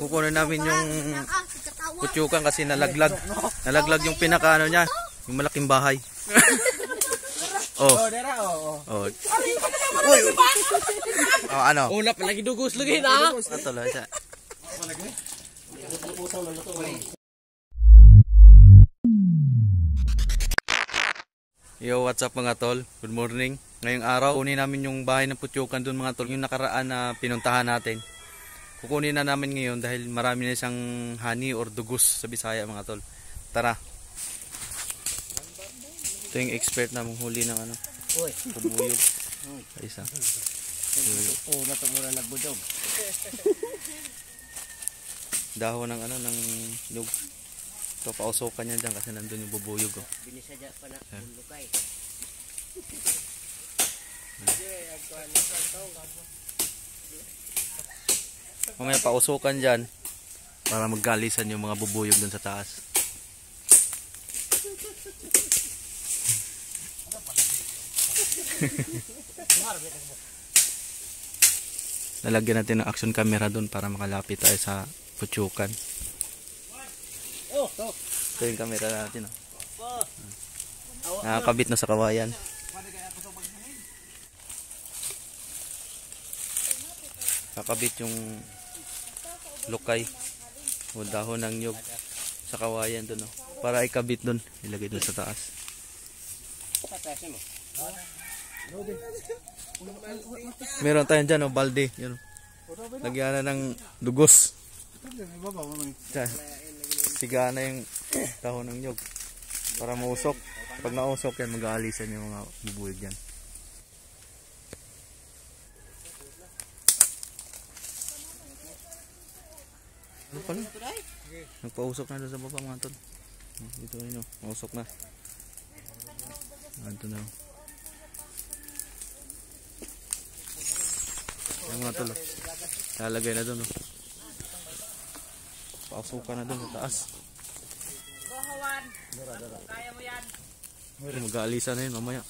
kukunin namin yung kutyukan kasi nalaglag. Nalaglag yung pinaka ano niya, yung malaking bahay. oh, Oh, dera, oh. oh. oh. Uy. Oh, ano? Ulap lagi dugos lagi na. Ito lang siya. Yo, what's up mga tol? Good morning. Ngayong araw, kunin namin yung bahay ng putyukan doon mga tol. Yung nakaraan na pinuntahan natin. Kukunin na namin ngayon dahil marami na siyang honey or dugus sa Bisaya mga tol. Tara. Ito yung expert na huli ng ano, Uy. pabuyog. Isa. Oh, nato mura nagbudog. Dahon ng ano, ng nyug. Ito, pausokan niya dyan kasi nandun yung bubuyog. Oh. Binisadya pa na lukay. Mamaya pausukan dyan para maggalisan yung mga bubuyog dun sa taas. Lalagyan natin ng action camera dun para makalapit tayo sa putyukan. To. Ito yung camera natin. Oh. Nakakabit na sa kawayan. Kakabit yung lukay o dahon ng nyog sa kawayan doon. Oh. Para ikabit doon. Ilagay doon sa taas. Meron tayo dyan, oh, balde. Yun. Lagyan na ng dugos. Siga na yung dahon ng nyog. Para mausok. Pag nausok yan, mag-aalisan yung mga bubuyog yan. Ano pala? Nagpausok na doon sa baba mga tol. Dito yun, oh. mausok na. Ito na. oh. Yung mga tol. oh. Lalagay na doon. Oh. Pausukan na doon sa taas. Ito, Mag-aalisa na yun mamaya.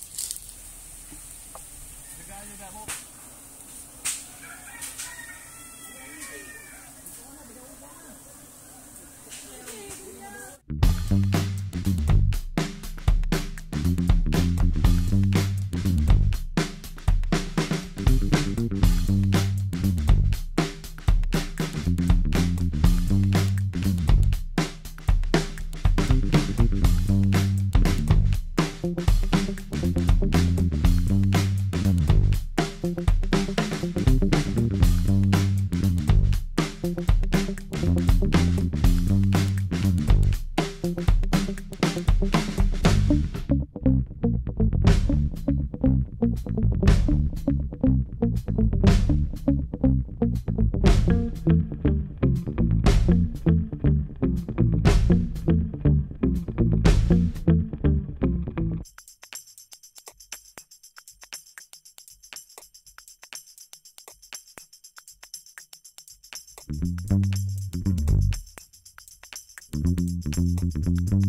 Thank you.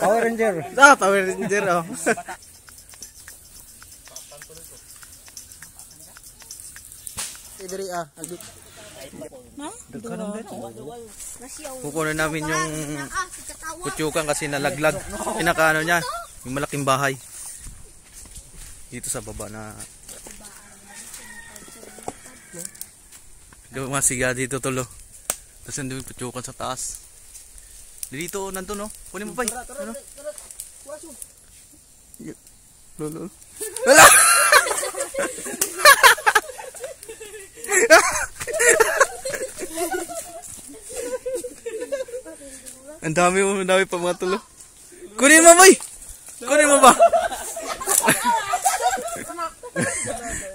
Power Ranger. Ah, Power Ranger oh. Idri ah. Kukunin namin yung kutyukan kasi nalaglag. Pinakaano niya, yung malaking bahay. Dito sa baba na Lumasiga dito tulo. Tapos nandun yung kutyukan sa taas. Dito, nandun oh. Kunin mo pa Ano? Lolo. Wala! Ang dami mo, ang dami pa mga tulo. Kunin mo, boy! Kunin mo ba?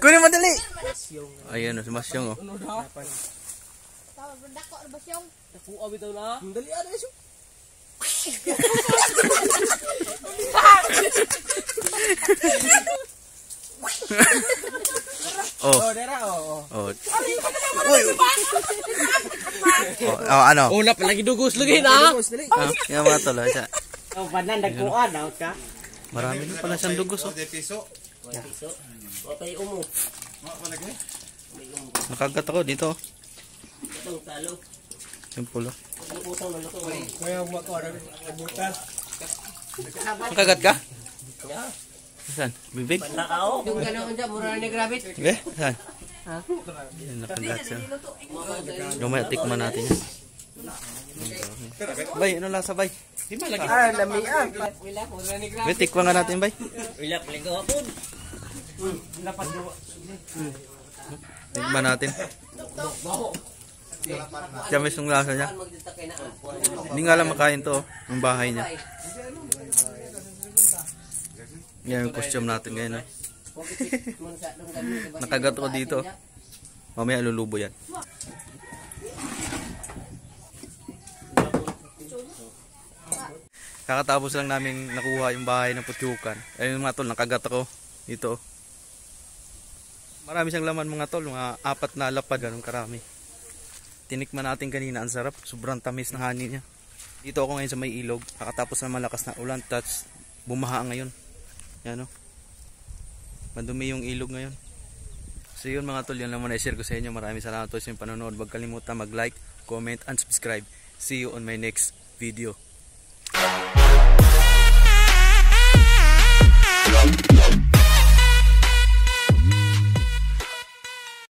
Kunin mo, dali! Ayan, oh, si Masyong, oh. Tawag dako na ba siyang? Nakuha bitaw na. Dali ada isu. Oh, Oh, dera oh. oh. Uy! Oh, oh, ano? Una pa lagi dugos lagi na. Ah, yung mga tulo, siya. Oh, daw ka. Marami na pala siyang dugos, oh. Piso. Okay, umo. Nakagat ako dito, oh. Itong talo. Yung pulo. Luputang na luto. Kaya makuha na butas. Nakagat ka? Saan? Bibig? Nakao. Yung ganoon dyan, mura ni grabit. Okay, saan? Yan, nakagat siya. Lumaya, tikman natin yan. Bay, ano lasa, bay? Ah, lami ah. Bay, tikman nga natin, bay. Wala, paligaw hapon. Tikman natin. Tiyamis yung lasa niya. Hindi nga lang makain to, oh, yung bahay niya. Yan yung costume natin ngayon. oh. Nakagat ko dito. Mamaya lulubo yan. Kakatapos lang namin nakuha yung bahay ng putyukan. Ayun mga tol, nakagat ako dito. Marami siyang laman mga tol, mga apat na lapad, ganun karami. Tinikman natin kanina, ang sarap. Sobrang tamis ng honey niya. Dito ako ngayon sa may ilog. Kakatapos na malakas na ulan, touch bumaha ngayon. Yan o. Madumi yung ilog ngayon. So yun mga tol, yun lang muna i-share ko sa inyo. Maraming salamat po sa panonood. Huwag kalimutan mag-like, comment, and subscribe. See you on my next video.